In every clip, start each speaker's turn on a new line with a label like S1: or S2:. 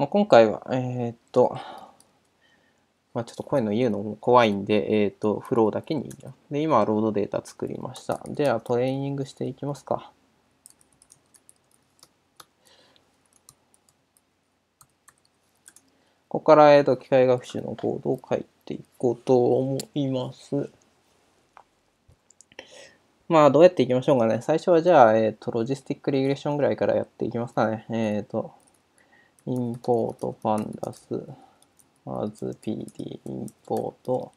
S1: まあ、今回は、えー、っと、まあ、ちょっとこういうの言うのも怖いんで、えー、っと、フローだけにいいよ。で、今はロードデータ作りました。では、トレーニングしていきますか。ここから、えっと、機械学習のコードを書いていこうと思います。まあ、どうやっていきましょうかね。最初はじゃあ、えっ、と、ロジスティックリグレッションぐらいからやっていきますかね。えっ、と、インポート、パンダス、まず PD、インポート、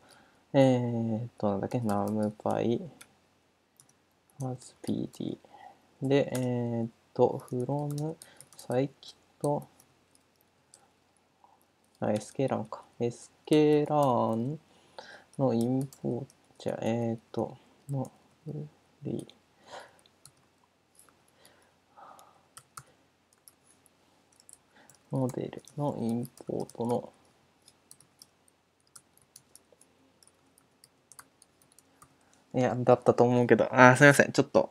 S1: えっ、と、なんだっけ、ナムパイ、まず PD。で、えっ、と、フロム、サイキット、あ、エスケランか。エスケランのインポート、じゃあ、えっ、と、の、でモデルのインポートのいや、だったと思うけど、あ、すみません。ちょっと、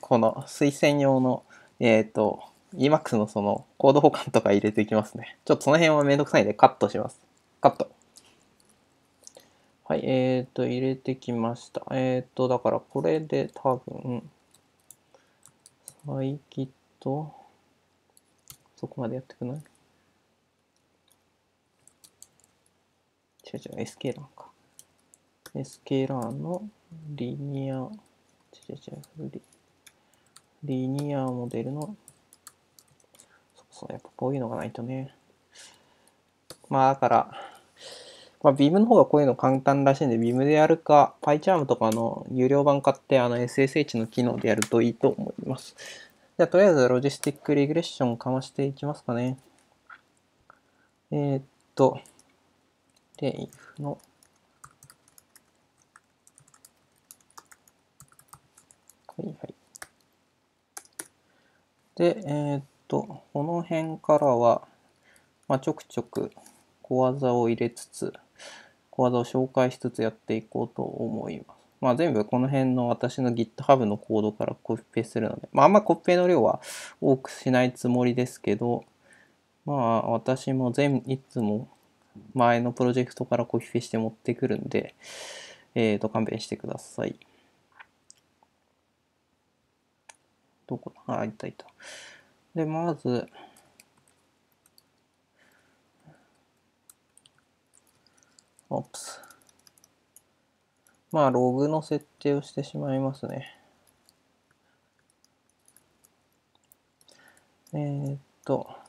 S1: この推薦用の、えっ、ー、と、Emacs のそのコード保管とか入れていきますね。ちょっとその辺はめんどくさいんでカットします。カット。はい、えっ、ー、と、入れてきました。えっ、ー、と、だからこれで多分、サイキット、そこまでやってくない？違う違う、SK ランか。SK ランのリニア、違う違う、リリニアモデルの、そうそう、やっぱこういうのがないとね。まあだから、まあ、Vim の方がこういうの簡単らしいんで、Vim でやるか、PyCharm とかの有料版買って、あの SSH の機能でやるといいと思います。じゃあ、とりあえずロジスティックリグレッションかましていきますかね。えー、っと、if の、はいはい。で、えー、っと、この辺からは、まあ、ちょくちょく小技を入れつつ、小技を紹介しつつやっていこうと思います。まあ全部この辺の私の GitHub のコードからコピペするので、まああんまコピペの量は多くしないつもりですけど、まあ私も全、いつも前のプロジェクトからコピペして持ってくるんで、えっ、ー、と、勘弁してください。どこだ？あ、いたいた。で、まず、オプス。まあ、ログの設定をしてしまいますね。えー、っと、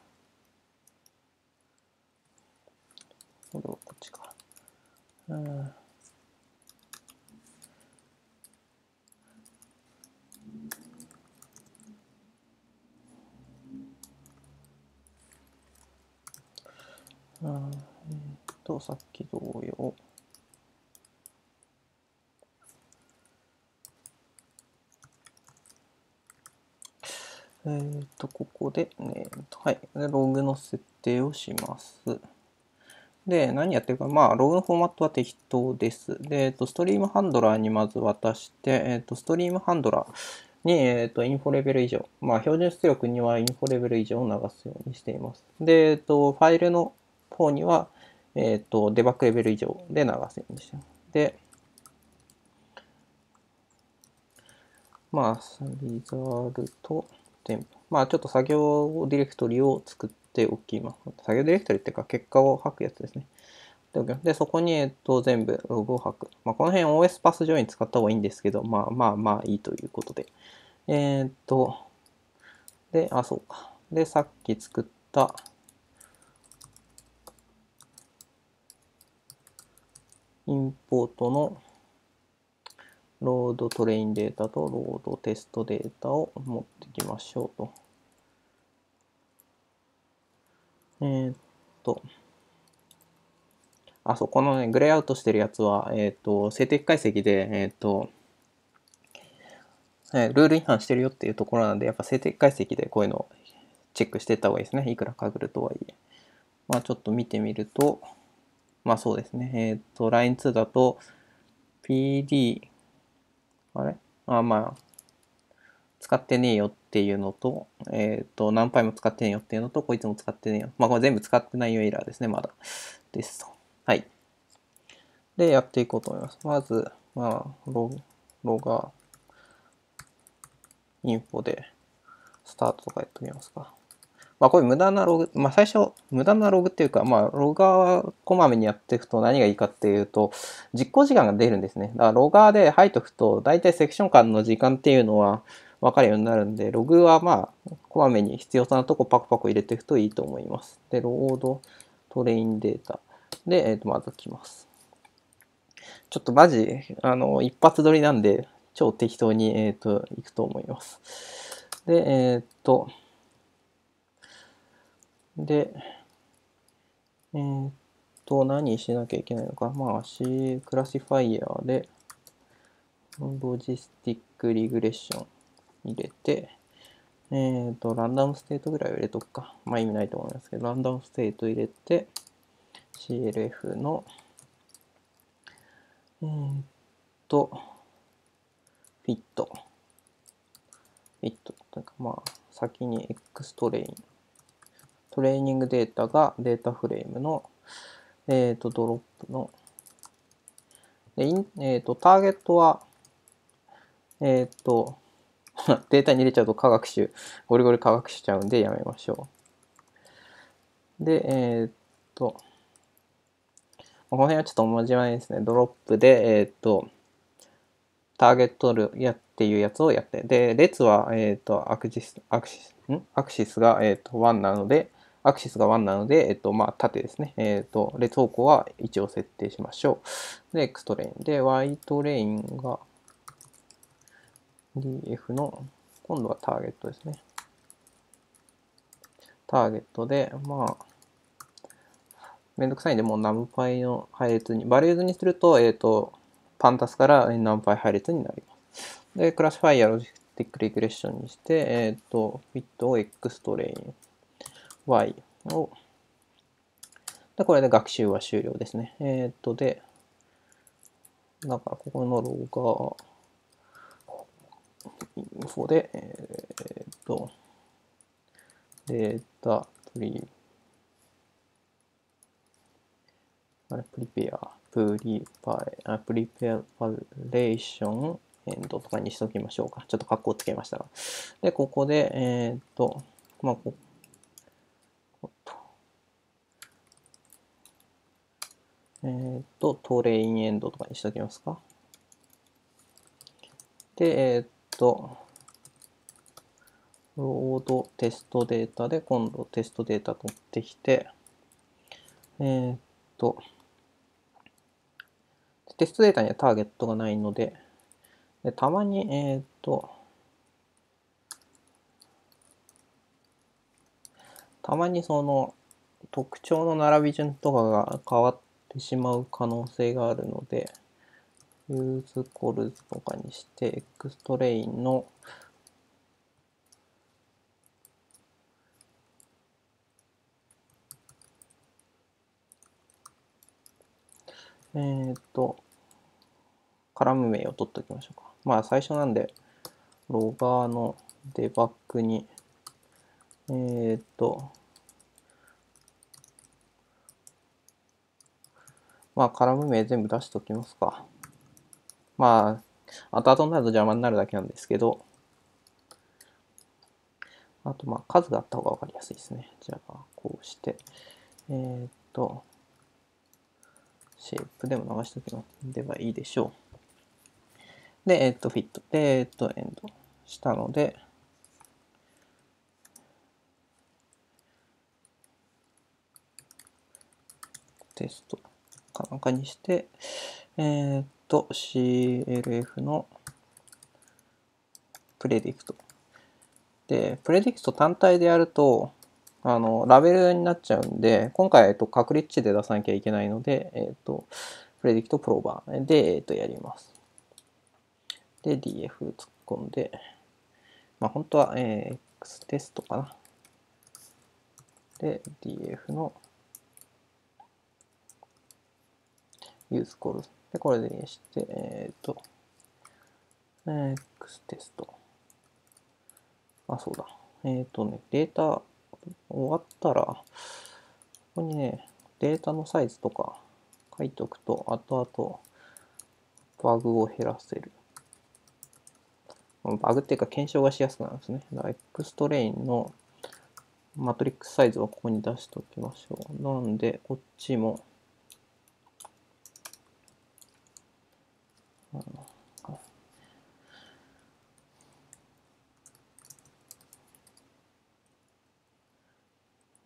S1: これはこっちか。うん。うんとさっき同様えっ、ー、と、ここで、えーと、はい。ログの設定をします。で、何やってるか、まあ、ログのフォーマットは適当です。で、えっ、と、ストリームハンドラーにまず渡して、えっ、と、ストリームハンドラーに、えっ、と、インフォレベル以上、まあ、標準出力にはインフォレベル以上を流すようにしています。で、えっ、と、ファイルの方には、えっ、と、デバッグレベル以上で流すようにしてますで、まあ、リザルト全部。まあ、ちょっと作業ディレクトリを作っておきます。作業ディレクトリっていうか、結果を吐くやつですね。で、そこに、えっと、全部ログを吐く。まあ、この辺 OS パス上に使った方がいいんですけど、まあまあまあいいということで。えー、っと、で、あ、そうか。で、さっき作ったインポートのロードトレインデータとロードテストデータを持ってきましょうと。えー、っと、あ、そ、このね、グレーアウトしてるやつは、えー、っと、静的解析で、えー、っと、えルール違反してるよっていうところなんで、やっぱ静的解析でこういうのをチェックしていった方がいいですね。いくらかぐるとはいえ。まあちょっと見てみると、まあそうですね。えっ、と、Line2 だと PD、あれ？あ、まあ、使ってねえよっっていうのと、えっ、と、何回も使ってねえよっていうのと、こいつも使ってねえよ。まあ、これ全部使ってないよエラーですね、まだ。ですと。はい。で、やっていこうと思います。まず、まあ、ロロガインフォで、スタートとかやってみますか。まあ、これ無駄なログ、まあ、最初、無駄なログっていうか、まあ、ロガーこまめにやっていくと何がいいかっていうと、実行時間が出るんですね。だから、ロガーで入っとくと、大体セクション間の時間っていうのは分かるようになるんで、ログはまあ、こまめに必要なとこパクパク入れていくといいと思います。で、ロード、トレインデータ。で、えっ、ー、と、まず来ます。ちょっとマジ、あの、一発撮りなんで、超適当に、えっ、ー、と、いくと思います。で、えっ、ー、と、で、え、っと、何しなきゃいけないのか。まあ、C classifier で、 logistic regression 入れて、えー、っと、 random state ぐらいを入れとくか。まあ意味ないと思いますけど、 random state 入れて、CLF の、えー、と、フィット。フィットというか、まあ、先に X トレイントレーニングデータがデータフレームの、えっ、ー、と、ドロップの、で、えっ、ー、と、ターゲットは、えっ、ー、と、データに入れちゃうと科学種、ゴリゴリ科学しちゃうんでやめましょう。で、えっ、と、この辺はちょっと文字前ですね。 drop で、えっ、と、ターゲットやっていうやつをやって、で、列は、えっ、と、アクシス、アクシス、ん？アクシスが、えっ、と、1なので、 axis が1なので、えっと、まあ、縦ですね。えっと、列方向は一応設定しましょう。で、X train。で、Y train が DF の、今度はターゲットですね。ターゲットで、まあ、めんどくさいんで、もう NumPy の配列に、バリューズにすると、えっ、と、パンタスから NumPy 配列になります。で、クラスファイアロジティックリグレッションにして、えっ、と、フィットを X トレイン。y を、で、これで学習は終了ですね。えー、っと、で、だかここのロガインフォで、えー、っと、データプリ、あれ、プリペア、プリパイ、あ、プリペパレーションエンドとかにしときましょうか。ちょっと格好つけましたが。で、ここで、えー、っと、まあ、こえっ、と、トレインエンドとかにしておきますか。で、えっ、ー、と、ロードテストデータで今度テストデータ取ってきて、えっ、と、テストデータにはターゲットがないので、でたまに、えっ、と、たまにその特徴の並び順とかが変わってしまう可能性があるので、use cols とかにして、 X train のえっ、と、カラム名を取っておきましょうか。まあ最初なんで、 logger の debug に、えっ、と、まあ、カラム名全部出しておきますか。まあ、後々になると邪魔になるだけなんですけど、あと、まあ、数があった方がわかりやすいですね。じゃあ、こうして、えー、っと、シェイプでも流しておきます。ではいいでしょう。で、えー、っと、フィット。で、えー、っと、エンドしたので、テスト。かなんかにして、えー、っと、CLF のプレディクト。で、プレディクト単体でやると、あの、ラベルになっちゃうんで、今回、えっと、確率値で出さなきゃいけないので、えっと、プレディクトプローバーで、えっと、やります。で、DF 突っ込んで、まあ、本当は、えー、X テストかな。で、DF のユースコール。で、これでして、えっ、ー、と、X テスト。あ、そうだ。えっ、とね、データ終わったら、ここにね、データのサイズとか書いておくと、後々バグを減らせる。バグっていうか検証がしやすくなるんですね。だから X トレインのマトリックスサイズをここに出しておきましょう。なんで、こっちも、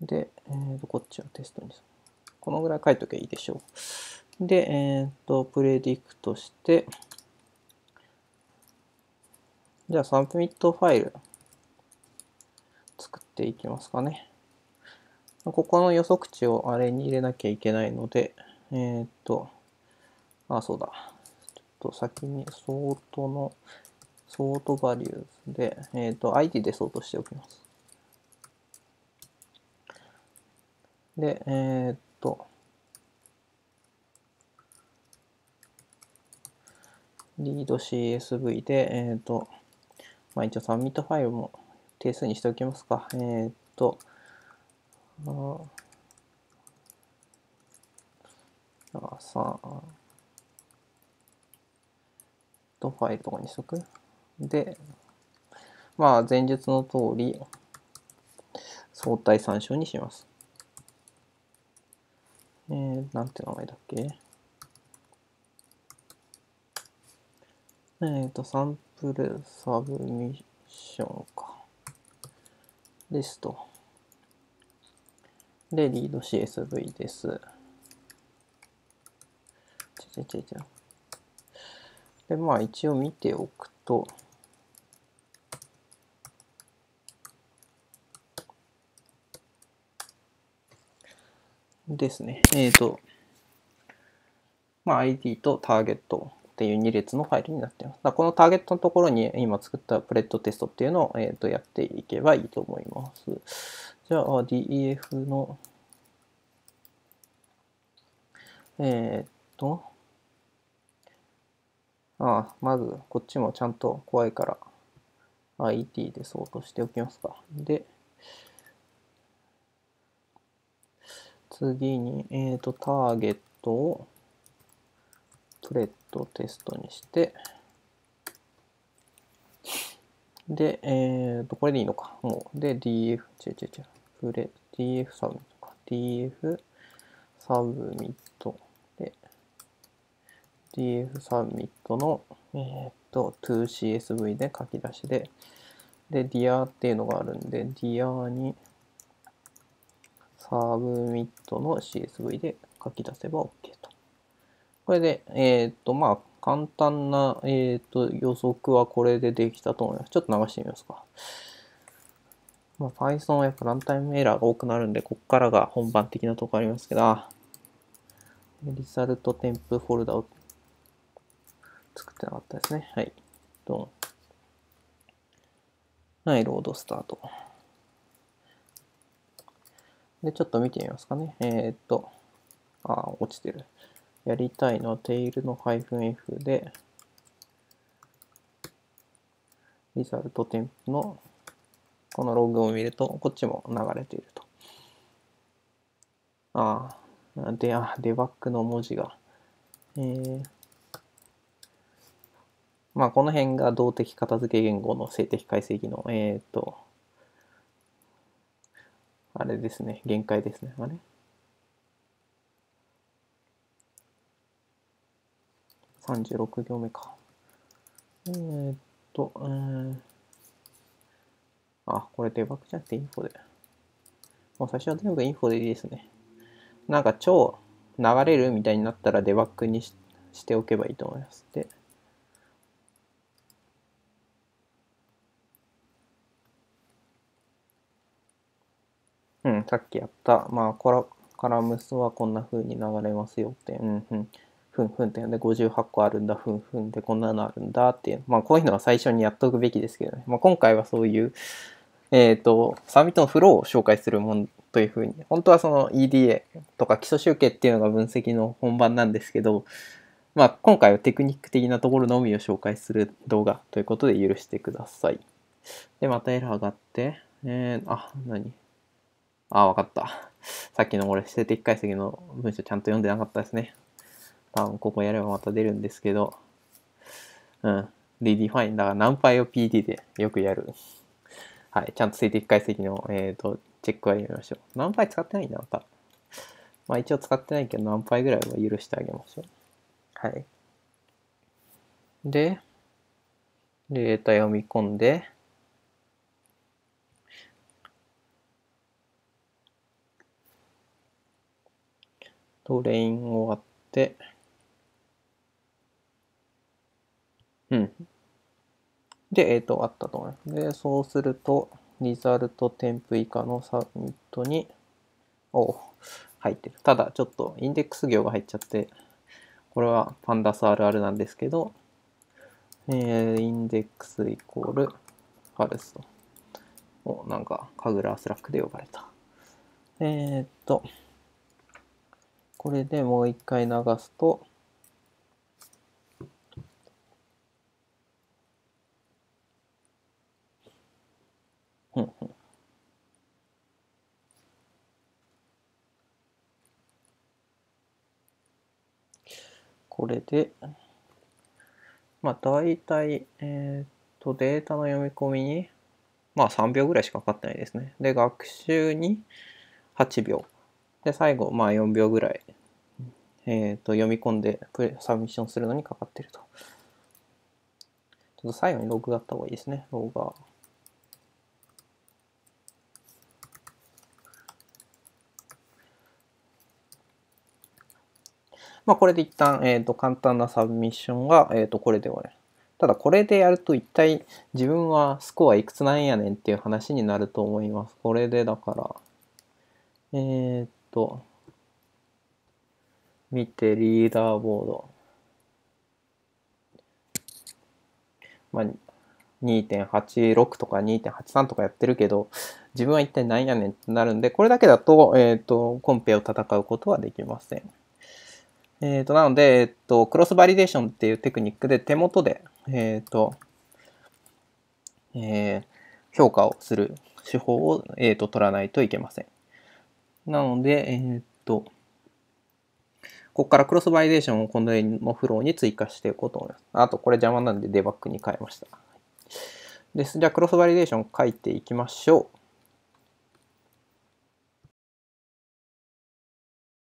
S1: で、えー、とこっちはテストにする。このぐらい書いときゃいいでしょう。で、えっ、ー、と、プレディクトして、じゃあ、 submit ファイル作っていきますかね。ここの予測値をあれに入れなきゃいけないので、えっ、ー、と、あ、そうだ。と先にソートの、 sort values で、えっ、ー、と、ID でソートしておきます。で、えー、っと、リード CSV で、えー、っと、まあ一応サミットファイルも定数にしておきますか。えー、っと、ああさあ、とファイルとかにしとく？で、まあ前述の通り、相対参照にします。えー、なんて名前だっけ？えっ、ー、と、サンプルサブミッションか。ですと。で、リード CSV です。ちゃちゃちゃちゃ。で、まあ一応見ておくと、ですね。えっ、ー、と、まあ、ID とターゲットっていう2列のファイルになっています。だこのターゲットのところに今作ったプレットテストっていうのを、えー、とやっていけばいいと思います。じゃあ DEF の、えっ、ー、と、ああ、まずこっちもちゃんと怖いから ID でソートしておきますか。で、次に、えっ、ー、と、ターゲットをプレットテストにして、で、えっ、ー、と、これでいいのか。もう。で、df、違う違う違う。プレ、df サブミットか。df サブミット df サミットの、えっ、と、toCSV で書き出しで、で、dear っていうのがあるんで、dear に、submit の CSV で書き出せば OK と。これで、えっ、と、まあ、簡単な、えっ、と予測はこれでできたと思います。ちょっと流してみますか。まあ、Python はやっぱランタイムエラーが多くなるんで、こっからが本番的なとこありますけど、 result tmp フォルダを作ってなかったですね。はい。ドン。はい、ロードスタート。で、ちょっと見てみますかね。えー、っと、あ、落ちてる。やりたいのテイルの -f で、リザルト添付のこのログを見ると、こっちも流れていると。ああ、で、あ、デバッグの文字が。えー、まあ、この辺が動的片付け言語の静的解析の、えっ、ー、と、あれですね、限界ですね。あれ36行目か。えー、っと、えー、あ、これデバッグじゃなくてインフォで。もう最初は全部インフォでいいですね。なんか超流れるみたいになったらデバッグにししておけばいいと思います。で、うん、さっきやった、まあ、コラカラムスはこんな風に流れますよって、うんうん、ふんふんってで58個あるんだ、ふんふんでこんなのあるんだ。っていう、まあ、こういうのは最初にやっとくべきですけどね。まあ、今回はそういう、えっ、ー、と、サミットのフローを紹介するもんというふうに、本当はその EDA とか基礎集計っていうのが分析の本番なんですけど、まあ、今回はテクニック的なところのみを紹介する動画ということで許してください。で、またエラーがあって、えー、あ、何？ああ、わかった。さっきの俺、静的解析の文章ちゃんと読んでなかったですね。多分ここやればまた出るんですけど、うん。 redefine だから NumPy を PD でよくやる。はい。ちゃんと静的解析の、えっ、ー、と、チェックはやりましょう。 NumPy 使ってないんだ、また。まあ一応使ってないけど、ナンパイぐらいは許してあげましょう。はい。で、データ読み込んで、トレイン終わって、うん。で、えっ、ー、と、あったと思います。で、そうすると、リザルト添付以下のサミットに、お入ってる。ただ、ちょっとインデックス行が入っちゃって、これはパンダスあるあるなんですけど、えー、インデックスイコールファルスと。お、なんか、カグラスラックで呼ばれた。えー、っと、これでもう一回流すと、これで、まあ大体、えっ、と、データの読み込みに、まあ3秒ぐらいしかかかってないですね。で、学習に8秒。で、最後、まあ4秒ぐらい、えっ、と、読み込んでサブミッションするのにかかってると。ちょっと最後にログがあった方がいいですね。ログが。まあ、これで一旦、えっ、ー、と、簡単なサブミッションが、えっ、ー、と、これで終わる。ただ、これでやると一体自分はスコアいくつなんやねんっていう話になると思います。これでだから、えっ、と、見て、リーダーボード。まあ、2.86とか2.83とかやってるけど、自分は一体何やねんってなるんで、これだけだと、えっ、ー、と、コンペを戦うことはできません。えっ、ー、と、なので、えっ、と、クロスバリデーションっていうテクニックで手元で、えっ、と、えー、評価をする手法を、えー、と取らないといけません。なので、えっ、と、ここからクロスバリデーションをこののフローに追加していこうと思います。あと、これ邪魔なんでデバッグに変えました。です。じゃあ、クロスバリデーション書いていきましょう。